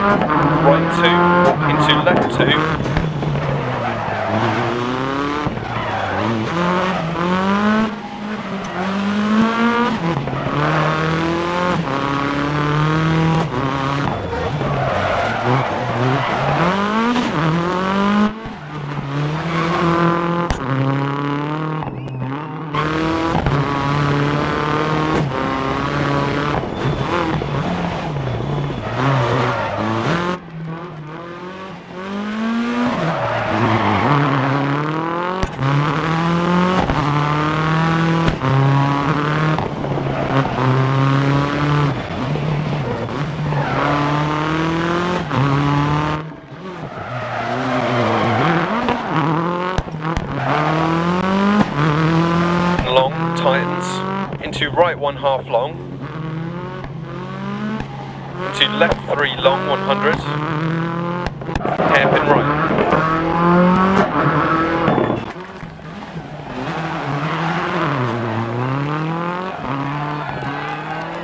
Right two, into left two. Right one half long, into left three long 100, hairpin right.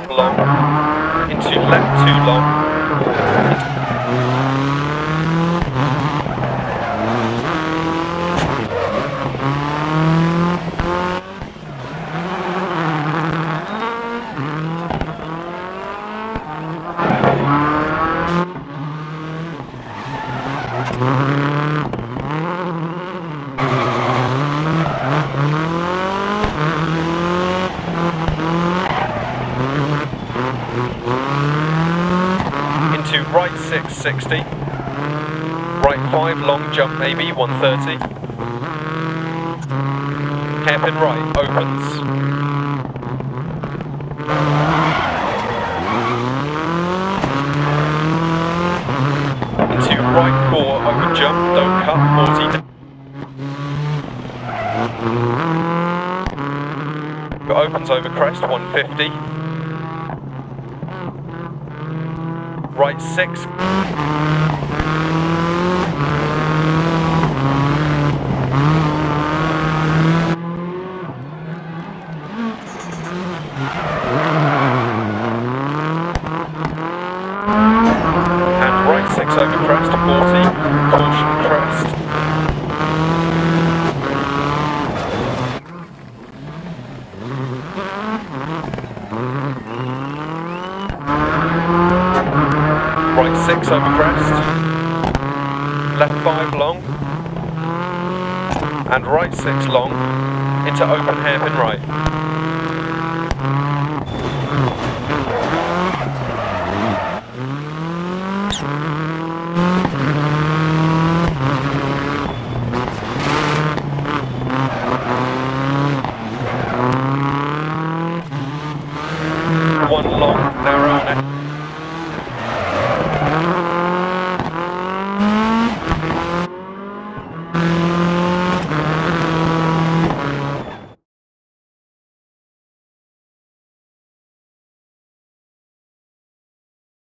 Long, into left two long, right 660, right 5 long jump maybe 130, hairpin right opens, into right 4 open jump, don't cut 40 down. Opens over crest 150. Right 6. And right 6 over crest 40. Caution crest. Right 6 over crest. Left 5 long. And right 6 long into open hairpin right.